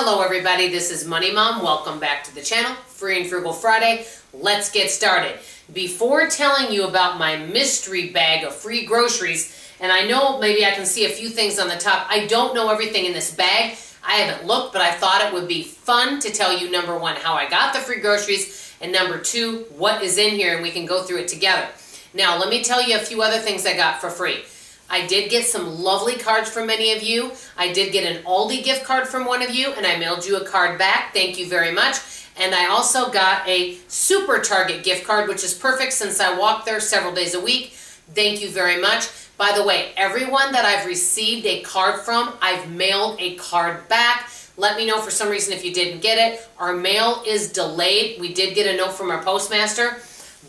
Hello everybody, this is Money Mom. Welcome back to the channel, Free and Frugal Friday. Let's get started. Before telling you about my mystery bag of free groceries, and I know maybe I can see a few things on the top, I don't know everything in this bag. I haven't looked, but I thought it would be fun to tell you number one, how I got the free groceries, and number two, what is in here, and we can go through it together. Now, let me tell you a few other things I got for free. I did get some lovely cards from many of you. I did get an Aldi gift card from one of you, and I mailed you a card back. Thank you very much. And I also got a Super Target gift card, which is perfect since I walk there several days a week. Thank you very much. By the way, everyone that I've received a card from, I've mailed a card back. Let me know for some reason if you didn't get it. Our mail is delayed. We did get a note from our postmaster,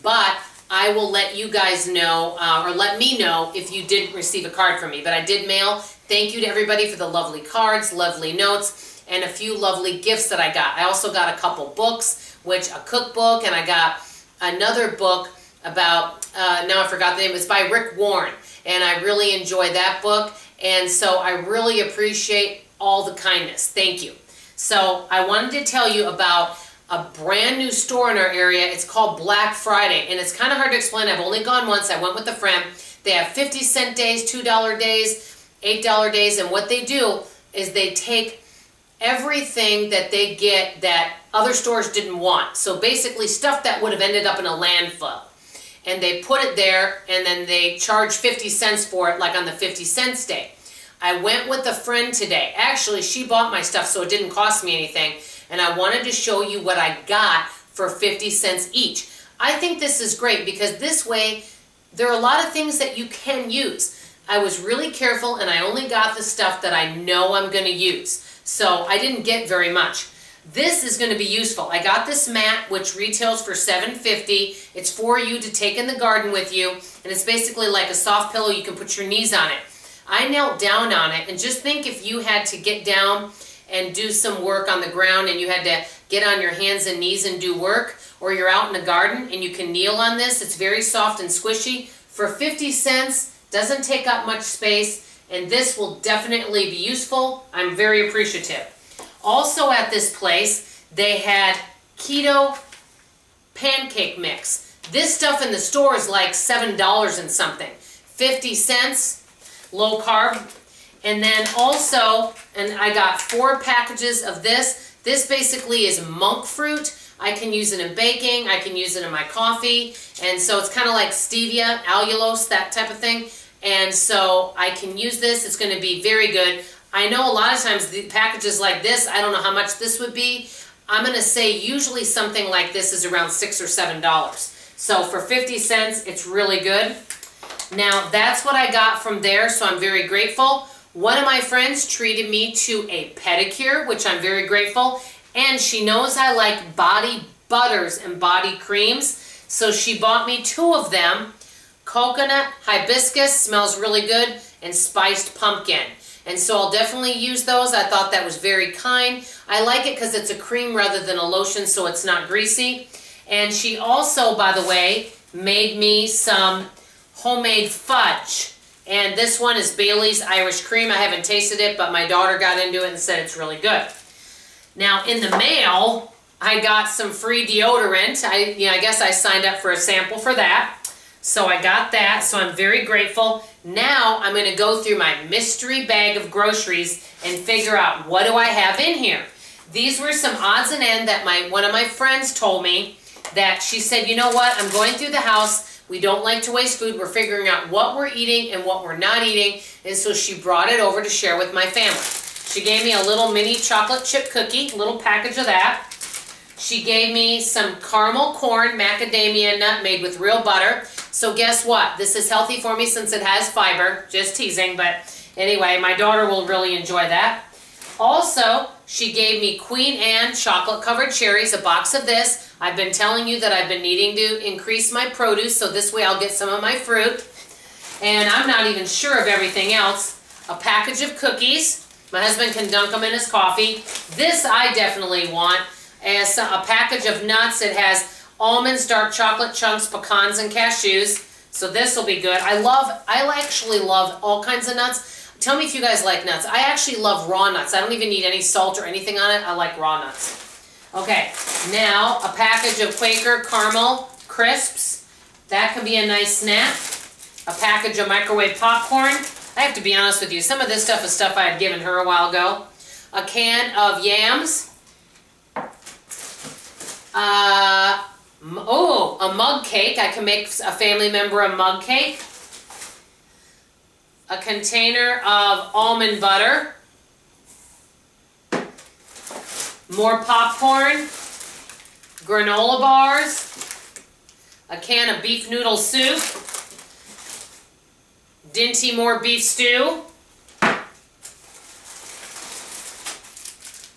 but I will let you guys know, uh, or let me know if you didn't receive a card from me. But I did mail. Thank you to everybody for the lovely cards, lovely notes, and a few lovely gifts that I got. I also got a couple books, which a cookbook, and I got another book about, uh, now I forgot the name, it's by Rick Warren. And I really enjoy that book. And so I really appreciate all the kindness. Thank you. So I wanted to tell you about a brand new store in our area. It's called Black Friday, and it's kind of hard to explain. I've only gone once. I went with a friend. They have 50 cent days, $2 days, $8 days, and what they do is they take everything that they get that other stores didn't want. So basically stuff that would have ended up in a landfill. And they put it there and then they charge 50 cents for it like on the 50 cents day. I went with a friend today. Actually, she bought my stuff so it didn't cost me anything and I wanted to show you what I got for 50 cents each. I think this is great because this way there are a lot of things that you can use. I was really careful and I only got the stuff that I know I'm going to use. So I didn't get very much. This is going to be useful. I got this mat which retails for $7.50. It's for you to take in the garden with you and it's basically like a soft pillow. You can put your knees on it. I knelt down on it and just think if you had to get down and do some work on the ground and you had to get on your hands and knees and do work, or you're out in the garden and you can kneel on this. It's very soft and squishy. For 50 cents, doesn't take up much space, and this will definitely be useful. I'm very appreciative. Also at this place, they had keto pancake mix. This stuff in the store is like $7 and something. 50 cents, low carb, and then also, and I got four packages of this. This basically is monk fruit. I can use it in baking. I can use it in my coffee. And so it's kind of like stevia, allulose, that type of thing. And so I can use this. It's going to be very good. I know a lot of times the packages like this, I don't know how much this would be. I'm going to say usually something like this is around 6 or $7. So for 50 cents, it's really good. Now that's what I got from there, so I'm very grateful. One of my friends treated me to a pedicure, which I'm very grateful. And she knows I like body butters and body creams. So she bought me two of them. Coconut hibiscus smells really good and spiced pumpkin. And so I'll definitely use those. I thought that was very kind. I like it because it's a cream rather than a lotion so it's not greasy. And she also, by the way, made me some homemade fudge. And this one is Bailey's Irish Cream. I haven't tasted it, but my daughter got into it and said it's really good. Now, in the mail, I got some free deodorant. I, you know, I guess I signed up for a sample for that. So I got that, so I'm very grateful. Now I'm going to go through my mystery bag of groceries and figure out what do I have in here. These were some odds and ends that my one of my friends told me that she said, you know what, I'm going through the house we don't like to waste food. We're figuring out what we're eating and what we're not eating. And so she brought it over to share with my family. She gave me a little mini chocolate chip cookie, a little package of that. She gave me some caramel corn macadamia nut made with real butter. So guess what? This is healthy for me since it has fiber. Just teasing, but anyway, my daughter will really enjoy that. Also, she gave me Queen Anne chocolate covered cherries, a box of this. I've been telling you that I've been needing to increase my produce, so this way I'll get some of my fruit. And I'm not even sure of everything else. A package of cookies. My husband can dunk them in his coffee. This I definitely want. As a package of nuts. It has almonds, dark chocolate chunks, pecans, and cashews. So this will be good. I love, I actually love all kinds of nuts. Tell me if you guys like nuts. I actually love raw nuts. I don't even need any salt or anything on it. I like raw nuts. Okay, now a package of Quaker Caramel Crisps. That can be a nice snack. A package of microwave popcorn. I have to be honest with you, some of this stuff is stuff I had given her a while ago. A can of yams. Uh, oh, a mug cake. I can make a family member a mug cake a container of almond butter, more popcorn, granola bars, a can of beef noodle soup, Dinty Moore beef stew,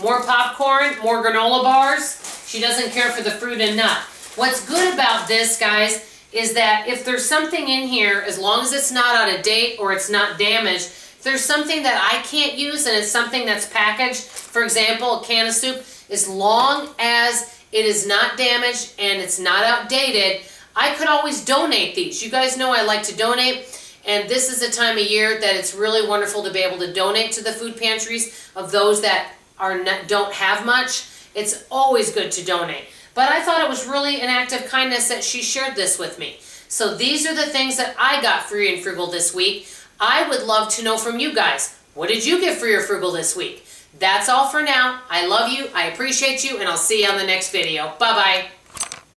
more popcorn, more granola bars. She doesn't care for the fruit and nut. What's good about this, guys, is that if there's something in here, as long as it's not out of date or it's not damaged, there's something that I can't use and it's something that's packaged, for example, a can of soup, as long as it is not damaged and it's not outdated, I could always donate these. You guys know I like to donate, and this is a time of year that it's really wonderful to be able to donate to the food pantries of those that are not, don't have much. It's always good to donate. But I thought it was really an act of kindness that she shared this with me. So these are the things that I got free and frugal this week. I would love to know from you guys, what did you get for your frugal this week? That's all for now. I love you, I appreciate you, and I'll see you on the next video. Bye-bye.